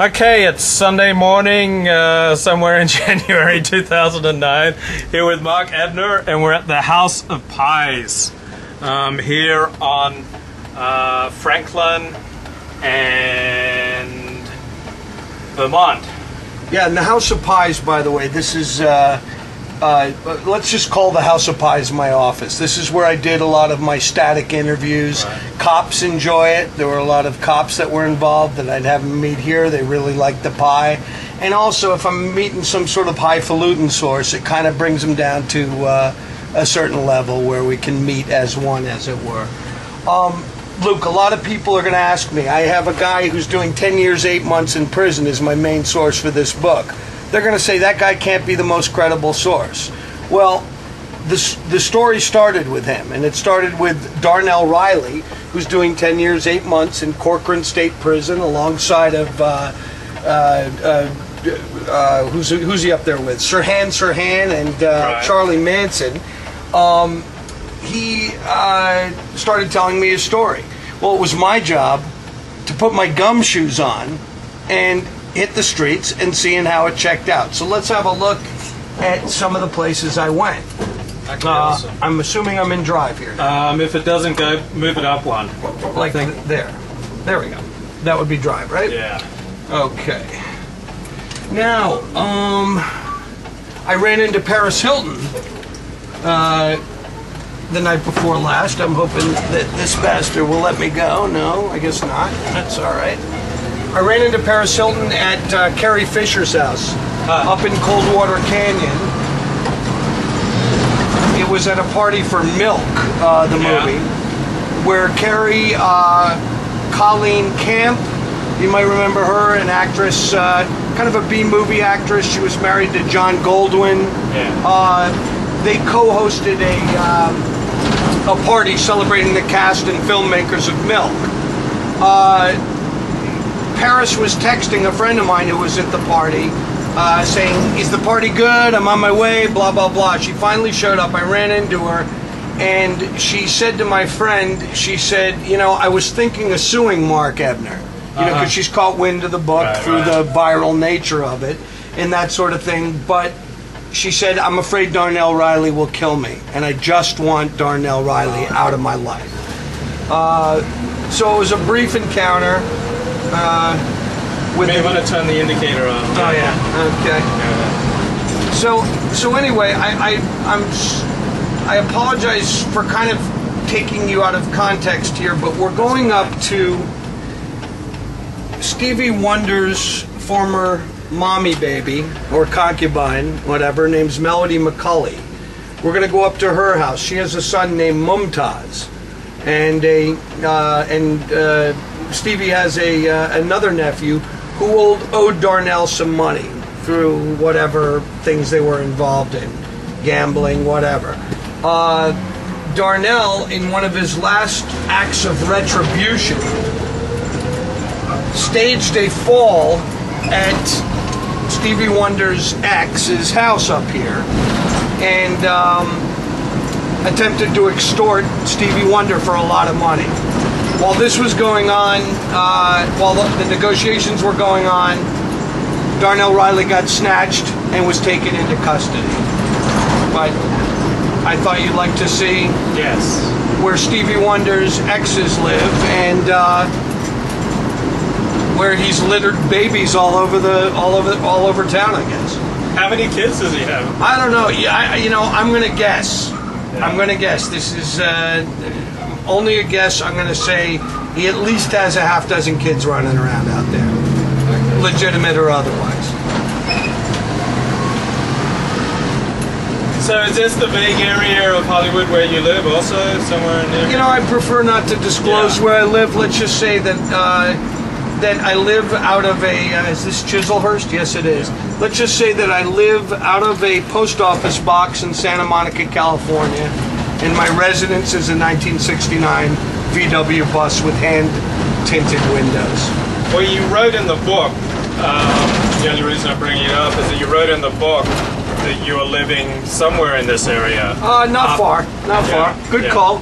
Okay, it's Sunday morning, uh, somewhere in January 2009, here with Mark Ebner, and we're at the House of Pies um, here on uh, Franklin and Vermont. Yeah, and the House of Pies, by the way, this is, uh, uh, let's just call the House of Pies my office. This is where I did a lot of my static interviews. Right. Cops enjoy it. There were a lot of cops that were involved that I'd have them meet here. They really like the pie. And also, if I'm meeting some sort of highfalutin source, it kind of brings them down to uh, a certain level where we can meet as one, as it were. Um, Luke, a lot of people are going to ask me. I have a guy who's doing 10 years, 8 months in prison is my main source for this book. They're going to say that guy can't be the most credible source. Well, the, the story started with him, and it started with Darnell Riley, who's doing 10 years, 8 months in Corcoran State Prison alongside of, uh, uh, uh, uh, who's, who's he up there with? Sirhan Sirhan and uh, Right. Charlie Manson. Um, he uh, started telling me his story. Well, it was my job to put my gumshoes on and hit the streets and seeing how it checked out. So let's have a look at some of the places I went. Okay, Uh, awesome. I'm assuming I'm in drive here. Um, if it doesn't go, move it up one. like th- there. There we go. That would be drive, right? Yeah. Okay. Now, um, I ran into Paris Hilton uh, the night before last. I'm hoping that this bastard will let me go. No, I guess not. That's all right. I ran into Paris Hilton at uh, Carrie Fisher's house Ah. up in Coldwater Canyon. It was at a party for Milk, uh, the Yeah. movie, where Carrie, uh, Colleen Camp, you might remember her, an actress, uh, kind of a B movie actress. She was married to John Goldwyn. Yeah. Uh, they co-hosted a um, a party celebrating the cast and filmmakers of Milk. Uh, Paris was texting a friend of mine who was at the party, uh, saying, "Is the party good? I'm on my way." Blah blah blah. She finally showed up. I ran into her, and she said to my friend, "She said, you know, I was thinking of suing Mark Ebner, you know, Uh-huh. because she's caught wind of the book Right, through right. the viral nature of it and that sort of thing, but." She said, I'm afraid Darnell Riley will kill me, and I just want Darnell Riley out of my life. Uh, so it was a brief encounter uh, with You may the- want to turn the indicator on. Oh yeah. Okay. Yeah. So so anyway, I, I I'm I apologize for kind of taking you out of context here, but we're going up to Stevie Wonder's former mommy baby or concubine, whatever, name's Melody McCulley. We're going to go up to her house. She has a son named Mumtaz, and a uh, and uh, Stevie has a uh, another nephew who owed, owed Darnell some money through whatever things they were involved in, gambling, whatever. Uh, Darnell, in one of his last acts of retribution, staged a fall at Stevie Wonder's ex's house up here and um, attempted to extort Stevie Wonder for a lot of money. While this was going on, uh, while the, the negotiations were going on, Darnell Riley got snatched and was taken into custody. But I thought you'd like to see Yes. where Stevie Wonder's exes live and uh, where he's littered babies all over the all over all over town. I guess. How many kids does he have? I don't know. Yeah, I, you know, I'm gonna guess. I'm gonna guess. This is uh, only a guess. I'm gonna say he at least has a half dozen kids running around out there, legitimate or otherwise. So is this the vague area of Hollywood where you live also? Somewhere in there? You know, I prefer not to disclose Yeah. where I live. Let's just say that uh, that I live out of a. Uh, is this Chislehurst? Yes, it is. Let's just say that I live out of a post office box in Santa Monica, California, and my residence is a 1969 VW bus with hand tinted windows. Well, you wrote in the book, um, the only reason I bring it up is that you wrote in the book that you were living somewhere in this area. Uh, not Uh, far, not yeah, far. Good yeah. call.